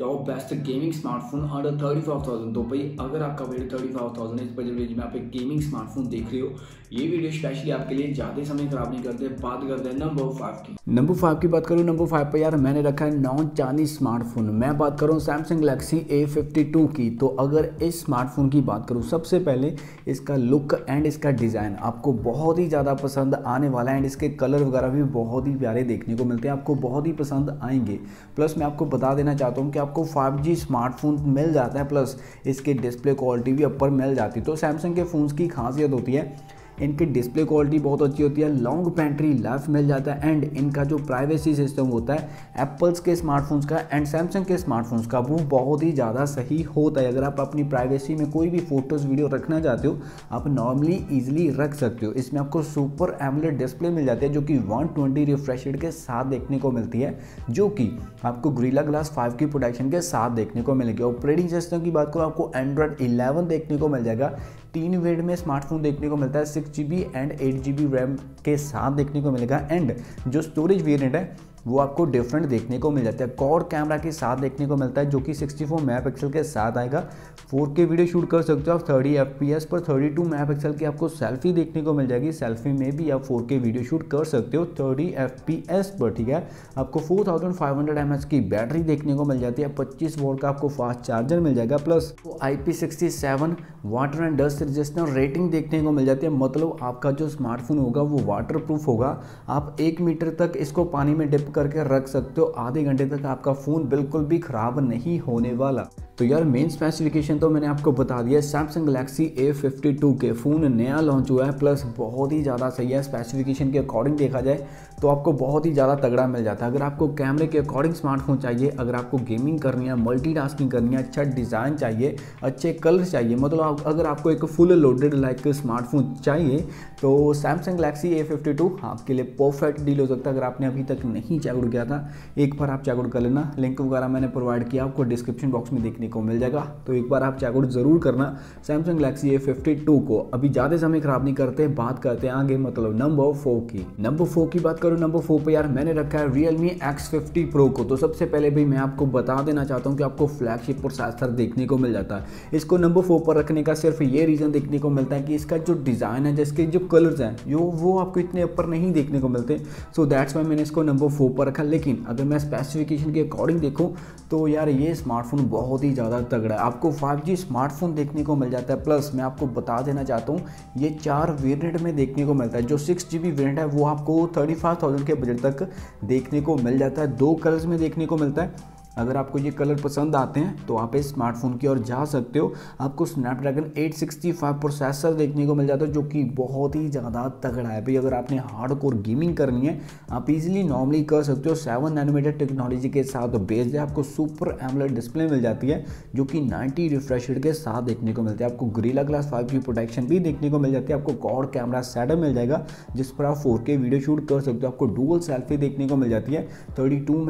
Top best gaming smartphone under thirty five thousand तो भाई, अगर आपका बजट थर्टी फाइव थाउज़ेंड इस बजट रेंज में आप एक गेमिंग स्मार्टफ़ोन देख रहे हो, ये वीडियो स्पेशली आपके लिए ज़्यादा समय खराब नहीं करते, बात करते हैं नंबर फाइव की। नंबर फाइव की बात करूँ नंबर फाइव पर यार मैंने रखा है नॉन चाइनीज़ स्मार्टफ़ोन मैं बात करूँ Samsung Galaxy A fifty two की तो अगर इस स्मार्टफ़ोन की बात करूँ, सबसे पहले इसका लुक एंड इसका डिज़ाइन आपको बहुत ही ज़्यादा पसंद आने वाला है एंड इसके कलर वगैरह भी बहुत ही प्यारे देखने को मिलते हैं, आपको बहुत ही पसंद आएँगे। प्लस मैं आपको बता देना चाहता हूँ कि आपको 5G स्मार्टफ़ोन मिल जाता है प्लस इसके डिस्प्ले क्वालिटी भी अपर मिल जाती है। तो सैमसंग के फ़ोन्स की खासियत होती है इनकी डिस्प्ले क्वालिटी बहुत अच्छी होती है लॉन्ग बैटरी लाइफ मिल जाता है एंड इनका जो प्राइवेसी सिस्टम होता है एप्पल्स के स्मार्टफोन्स का एंड सैमसंग के स्मार्टफोन्स का, वो बहुत ही ज़्यादा सही होता है। अगर आप अपनी प्राइवेसी में कोई भी फ़ोटोज़ वीडियो रखना चाहते हो, आप नॉर्मली ईजिली रख सकते हो। इसमें आपको सुपर एमलेट डिस्प्ले मिल जाती है, जो कि वन ट्वेंटी रिफ्रेश के साथ देखने को मिलती है, जो कि आपको ग्रीला ग्लास फाइव की प्रोटेक्शन के साथ देखने को मिलेगी। ऑपरेटिंग सिस्टम की बात करो, आपको एंड्रॉयड इलेवन देखने को मिल जाएगा। तीन वेड में स्मार्टफ़ोन देखने को मिलता है six G B and eight G B RAM के साथ देखने को मिलेगा। एंड जो स्टोरेज वेरियंट है, वो आपको डिफरेंट देखने को मिल जाता है। कॉर कैमरा के साथ देखने को मिलता है, जो कि 64 मेगापिक्सल के साथ आएगा। 4K वीडियो शूट कर सकते हो आप 30 एफ़ पी एस पर 32 मेगापिक्सल की आपको सेल्फी देखने को मिल जाएगी। सेल्फी में भी आप फोर के वीडियो शूट कर सकते हो 30 एफ़ पी एस पर, ठीक है? आपको four thousand five hundred M H की बैटरी देखने को मिल जाती है 25 वोल्ट का आपको फास्ट चार्जर मिल जाएगा, plus I P sixty seven water and dust register rating देखने को मिल जाती है। मतलब आपका जो स्मार्टफ़ोन होगा, वो वाटर प्रूफ होगा। आप एक मीटर तक इसको पानी में डिप करके रख सकते हो, आधे घंटे तक आपका फ़ोन बिल्कुल भी ख़राब नहीं होने वाला। तो यार मेन स्पेसिफिकेशन तो मैंने आपको बता दिया Samsung Galaxy A fifty two के फ़ोन नया लॉन्च हुआ है प्लस बहुत ही ज़्यादा सही है स्पेसिफिकेशन के अकॉर्डिंग देखा जाए तो आपको बहुत ही ज़्यादा तगड़ा मिल जाता है। अगर आपको कैमरे के अकॉर्डिंग स्मार्टफ़ोन चाहिए अगर आपको गेमिंग करनी है मल्टी करनी है अच्छा डिज़ाइन चाहिए अच्छे कलर चाहिए मतलब आप, अगर आपको एक फुल लोडेड लाइक स्मार्टफ़ोन चाहिए तो Samsung Galaxy A fifty two आपके लिए परफेक्ट डील हो सकता है। अगर आपने अभी तक नहीं चेकआउट किया था एक बार आप चेकआउट कर लेना लिंक वगैरह मैंने प्रोवाइड किया आपको डिस्क्रिप्शन बॉक्स में देखने को मिल जाएगा। तो एक बार आप चेकआउट ज़रूर करना। Samsung Galaxy A fifty two को अभी ज़्यादा समय खराब नहीं करते, बात करते हैं आगे मतलब नंबर फोर की। नंबर फोर की बात करूँ नंबर फोर पर यार मैंने रखा है Realme X fifty pro को। तो सबसे पहले भी मैं आपको बता देना चाहता हूँ कि आपको फ्लैगशिप प्रोसेसर देखने को मिल जाता है। इसको नंबर फोर पर रखने का सिर्फ़ ये रीज़न देखने को मिलता है कि इसका जो डिज़ाइन है, जिसके जो कलर्स हैं जो वो आपको इतने ऊपर नहीं देखने को मिलते। सो दैट्स वाई मैंने इसको नंबर फोर पर रखा। लेकिन अगर मैं स्पेसिफिकेशन के अकॉर्डिंग देखूँ तो यार ये स्मार्टफ़ोन बहुत ही ज़्यादा तगड़ा है। आपको 5G स्मार्टफ़ोन देखने को मिल जाता है। प्लस मैं आपको बता देना चाहता हूँ, ये चार वेरियंट में देखने को मिलता है। जो सिक्स जी वेरियंट है, वो आपको थर्टी फाइव थाउज़ेंड के बजट तक देखने को मिल जाता है। दो कलर्स में देखने को मिलता है। अगर आपको ये कलर पसंद आते हैं तो आप इस स्मार्टफ़ोन की ओर जा सकते हो। आपको स्नैपड्रैगन 865 प्रोसेसर देखने को मिल जाता है, जो कि बहुत ही ज़्यादा तगड़ा है। भाई, अगर आपने हार्ड कोर गेमिंग करनी है, आप इजीली नॉर्मली कर सकते हो। सेवन नैनोमीटर टेक्नोलॉजी के साथ बेस्ड है। आपको सुपर एमलेट डिस्प्ले मिल जाती है, जो कि नाइन्टी रिफ्रेश के साथ देखने को मिलती है। आपको ग्रीला ग्लास फाइव की प्रोटेक्शन भी देखने को मिल जाती है। आपको कॉड कैमरा सेटअप मिल जाएगा, जिस पर आप फोर वीडियो शूट कर सकते हो। आपको डुअल सेल्फी देखने को मिल जाती है। Thirty two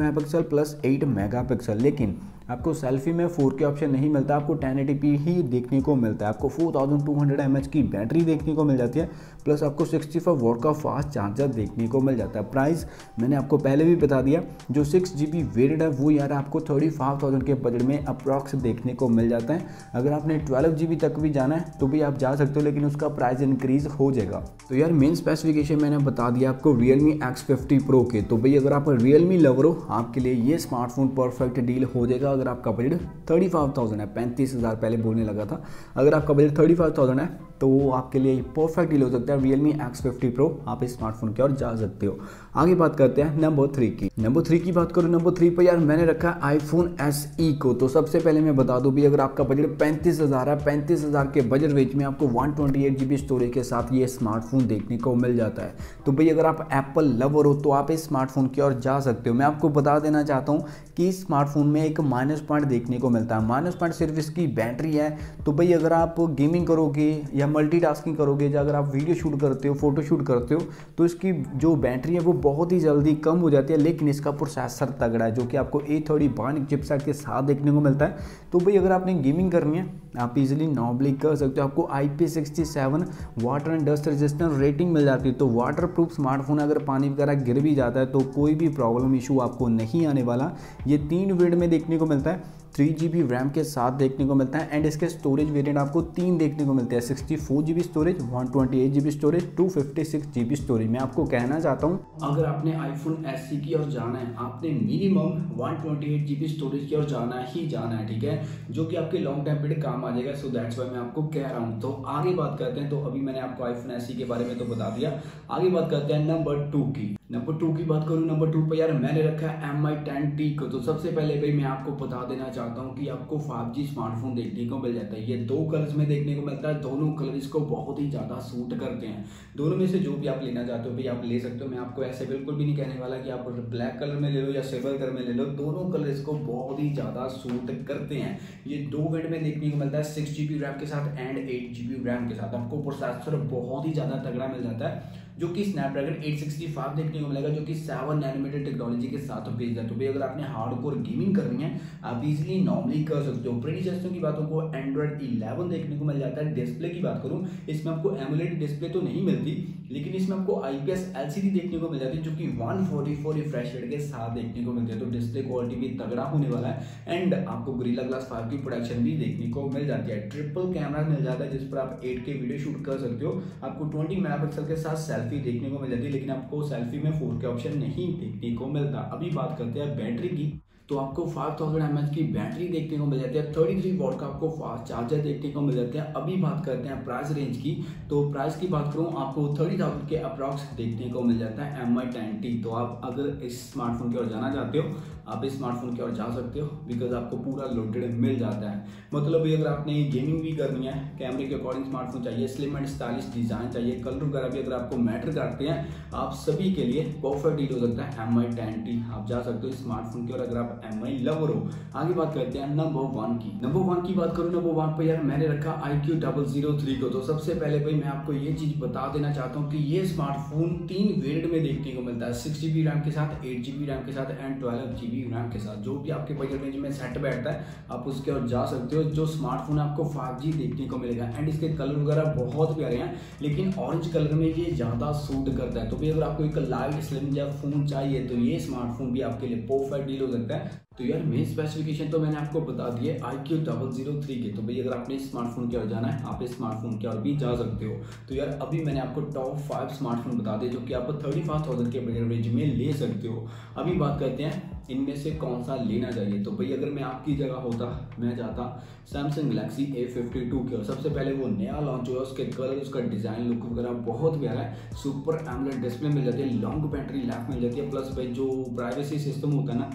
plus eight megapixel लेकिन आपको सेल्फी में 4K ऑप्शन नहीं मिलता, आपको 1080p ही देखने को मिलता है। आपको 4200 mAh की बैटरी देखने को मिल जाती है प्लस आपको 65 वोट का फास्ट चार्जर देखने को मिल जाता है। प्राइस मैंने आपको पहले भी बता दिया, जो सिक्स जी बी वेरियड है, वो यार आपको थर्टी फाइव थाउज़ेंड के बजट में अप्रॉक्स देखने को मिल जाता है। अगर आपने ट्वेल्व जी बी तक भी जाना है तो भी आप जा सकते हो, लेकिन उसका प्राइस इंक्रीज हो जाएगा। तो यार मेन स्पेसिफिकेशन मैंने बता दिया आपको Realme X fifty pro के। तो भाई अगर आप रियल मी लवर हो, आपके लिए ये स्मार्टफ़ोन परफेक्ट डील हो जाएगा। अगर आपका बजट थर्टी फाइव थाउज़ेंड है, पैंतीस हज़ार पहले बोलने लगा था, अगर आपका बजट थर्टी फाइव थाउज़ेंड है तो वो आपके लिए परफेक्ट डील हो सकता है Realme X fifty pro आप इस स्मार्टफ़ोन की ओर जा सकते हो। आगे बात करते हैं नंबर थ्री की। नंबर थ्री की बात करूँ नंबर थ्री पर यार मैंने रखा है आईफोन एस ई को। तो सबसे पहले मैं बता दूँ भी, अगर आपका बजट पैंतीस हज़ार है, पैंतीस हज़ार के बजट रेंज में आपको one twenty eight G B storage के साथ ये स्मार्टफ़ोन देखने को मिल जाता है। तो भाई, अगर आप एप्पल लवर हो तो आप इस स्मार्टफ़ोन की ओर जा सकते हो। मैं आपको बता देना चाहता हूँ कि स्मार्टफ़ोन में एक माइनस पॉइंट देखने को मिलता है। माइनस पॉइंट सिर्फ़ इसकी बैटरी है। तो भाई, अगर आप गेमिंग करोगे या या मल्टीटास्किंग करोगे या अगर आप वीडियो शूट करते हो फ़ोटो शूट करते हो तो इसकी जो बैटरी है वो बहुत ही जल्दी कम हो जाती है, लेकिन इसका प्रोसेसर तगड़ा है, जो कि आपको ए थर्टी बाइनिक चिपसेट के साथ देखने को मिलता है। तो भाई, अगर आपने गेमिंग करनी है, आप इजिली नॉर्मली कर सकते हो। आपको I P sixty seven water and dust resistance rating मिल जाती है। तो वाटर प्रूफ स्मार्टफ़ोन अगर पानी वगैरह गिर भी जाता है तो कोई भी प्रॉब्लम इशू आपको नहीं आने वाला। ये तीन वेड में देखने को मिलता है। थ्री जी बी रैम के साथ देखने को मिलता है एंड इसके स्टोरेज वेरिएंट आपको तीन देखने को मिलते हैं sixty four G B storage one twenty eight G B storage two fifty six G B storage मैं आपको कहना चाहता हूँ, अगर आपने आईफोन एस सी की ओर जाना है, आपने minimum one twenty eight G B storage की ओर जाना ही जाना है, ठीक है? जो कि आपके लॉन्ग टाइम पीरियड काम आ जाएगा सो दैट्स वाई मैं आपको कह रहा हूँ। तो आगे बात करते हैं तो अभी मैंने आपको आईफोन एस सी के बारे में तो बता दिया। आगे बात करते हैं नंबर टू की। नंबर टू की बात करूँ नंबर टू पर यार मैंने रखा है एम आई टेन टी को। तो सबसे पहले भाई मैं आपको बता देना चाहता हूँ कि आपको फाइव जी स्मार्टफ़ोन देखने को मिल जाता है। ये दो कलर्स में देखने को मिलता है, दोनों कलर इसको बहुत ही ज़्यादा सूट करते हैं। दोनों में से जो भी आप लेना चाहते हो भाई, आप ले सकते हो। मैं आपको ऐसे बिल्कुल भी नहीं कहने वाला कि आप ब्लैक कलर में ले लो या सिल्वर कलर में ले लो। दोनों कलर इसको बहुत ही ज़्यादा सूट करते हैं। ये दो वेट में देखने को मिलता है सिक्स जी बी रैम के साथ and eight G B RAM के साथ। आपको प्रोसेसर बहुत ही ज़्यादा तगड़ा मिल जाता है। जो कि स्नैपड्रैगन 865 देखने को मिलेगा, जो कि सेवन नैनोमीटर टेक्नोलॉजी के साथ भेज है। तो भाई, अगर आपने हार्डकोर गेमिंग करनी है, आप इजीली नॉर्मली कर सकते हो। सिस्टम की बातों को एंड्रॉइड 11 देखने को मिल जाता है। डिस्प्ले की बात करूँ, इसमें आपको एमुलेट डिस्प्ले तो नहीं मिलती, लेकिन इसमें आपको आईपीएस एलसीडी देखने को मिल जाती है, जो कि 144 रिफ्रेश रेट के साथ देखने को मिलती है। तो डिस्प्ले क्वालिटी भी तगड़ा होने वाला है एंड आपको ग्रीला ग्लास फाइव की प्रोडक्शन भी देखने को मिल जाती है। ट्रिपल कैमरा मिल जाता है, जिस पर आप 8K वीडियो शूट कर सकते हो। आपको 20 मेगापिक्सल के साथ सेल्फी देखने को मिल जाती है, लेकिन आपको सेल्फी में फोर के ऑप्शन नहीं देखने को मिलता। अभी बात करते हैं बैटरी की तो आपको फाइव थाउज़ेंड एम की बैटरी देखने को मिल जाती है। थर्टी थ्री वॉट का आपको फास्ट चार्जर देखने को मिल जाता है। अभी बात करते हैं प्राइस रेंज की तो प्राइस की बात करूँ, आपको थर्टी थाउज़ेंड के अप्रॉक्स देखने को मिल जाता है एम आई टेन टी तो आप अगर इस स्मार्टफ़ोन की ओर जाना चाहते हो आप इस स्मार्टफ़ोन की ओर जा सकते हो बिकॉज़ आपको पूरा लोडेड मिल जाता है। मतलब भी अगर आपने गेमिंग भी करनी है कैमरे के अकॉर्डिंग स्मार्टफ़ोन चाहिए स्लिम एंड स्टाइलिश डिज़ाइन चाहिए कलर वगैरह भी अगर आपको मैटर करते हैं, आप सभी के लिए परफेक्ट डील हो सकता है एम आई टेन टी आप जा सकते हो स्मार्टफ़ोन की ओर अगर आप एम आई लवर हो। आगे बात करते हैं नंबर वन की। नंबर वन की बात करूँ नंबर वन पर यार मैंने रखा I Q double zero three को। तो सबसे पहले भाई मैं आपको ये चीज़ बता देना चाहता हूँ कि ये स्मार्टफ़ोन तीन वेरियंट में देखने को मिलता है। सिक्स जीबी रैम के साथ एट जीबी रैम के साथ एंड ट्वेल्व जीबी रैम के साथ। जो भी आपके बजट रेंज में सेट बैठता है, आप उसके और जा सकते हो। जो स्मार्टफ़ोन आपको फाइव देखने को मिलेगा। एंड इसके कलर वगैरह बहुत प्यारे हैं। लेकिन ऑरेंज कलर में ये ज़्यादा सूट करता है। तो भी अगर आपको एक लाइट स्लिम या फ़ोन चाहिए तो ये स्मार्टफ़ोन भी आपके लिए परफेक्ट डील हो सकता है। तो यार मेन स्पेसिफिकेशन तो मैंने आपको बता दी है I Q double zero three के। तो भाई अगर आपने स्मार्टफ़ोन की ओर जाना है, आप इस स्मार्टफ़ोन की ओर भी जा सकते हो। तो यार अभी मैंने आपको टॉप फाइव स्मार्टफ़ोन बता दिए जो कि आप थर्टी फाइव थाउज़ेंड के बजट रेंज में ले सकते हो। अभी बात करते हैं, इनमें से कौन सा लेना चाहिए? तो भाई अगर मैं आपकी जगह होता, मैं जाता Samsung Galaxy A fifty two की। और सबसे पहले वो नया लॉन्च हुआ, उसके कलर उसका डिज़ाइन लुक वगैरह बहुत प्यारा है। सुपर एमलेट डिस्प्ले मिल जाती है लॉन्ग बैटरी लाइफ मिल जाती है। प्लस भाई जो प्राइवेसी सिस्टम होता है ना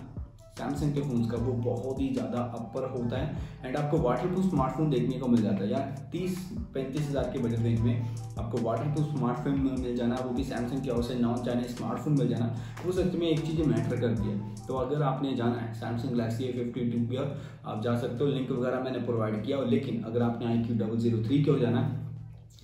सैमसंग के फोन्स का वो बहुत ही ज़्यादा अपर होता है। एंड आपको वाटर प्रूफ स्मार्टफ़ोन देखने को मिल जाता है। यार, तीस, पैंतीस हज़ार के बजट रेंज में आपको वाटर प्रूफ स्मार्टफ़ोन मिल जाना, वो भी सैमसंग की ओर से नॉन चाइनीज़ स्मार्टफ़ोन मिल जाना। वो सच में एक चीज़ मैटर करती है। तो अगर आपने जाना है Samsung Galaxy A fifty two आप जा सकते हो। लिंक वगैरह मैंने प्रोवाइड किया। और लेकिन अगर आपने I Q double zero three की हो जाना है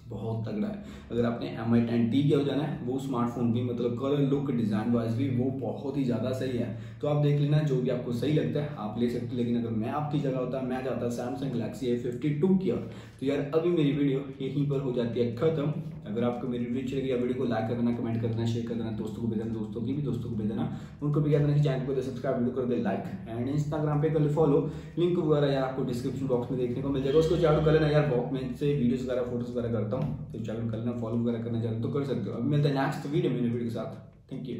बहुत तगड़ा है। अगर आपने एम आई टेन टी के हो जाना है, वो स्मार्टफ़ोन भी मतलब कलर लुक डिज़ाइन वाइज भी, वो बहुत ही ज़्यादा सही है। तो आप देख लेना, जो भी आपको सही लगता है, आप ले सकते हो। लेकिन अगर मैं आपकी जगह होता, मैं जाता Samsung Galaxy A fifty two की ओर तो यार, अभी मेरी वीडियो यहीं पर हो जाती है, खत्म। अगर आपको मेरी वीडियो अच्छी लगी वीडियो को लाइक कर देना कमेंट कर देना शेयर कर देना, दोस्तों को भेजना दोस्तों की भी दोस्तों को भेजना उनको भी कह देना चैनल को सब्सक्राइब वीडियो कर दे लाइक एंड इंस्टाग्राम पे कर फॉलो लिंक वगैरह यार आपको डिस्क्रिप्शन बॉक्स में देखने को मिल जाएगा। उसको चालू कर लेना यार बहुत मैं से वीडियोस वगैरह फ़ोटोज़ वगैरह करता हूँ। तो चैनल करना फॉलो वगैरह करना चाहते तो कर सकते हो। अब मिलते हैं नेक्स्ट वीडियो मेरे वीडियो के साथ। Thank you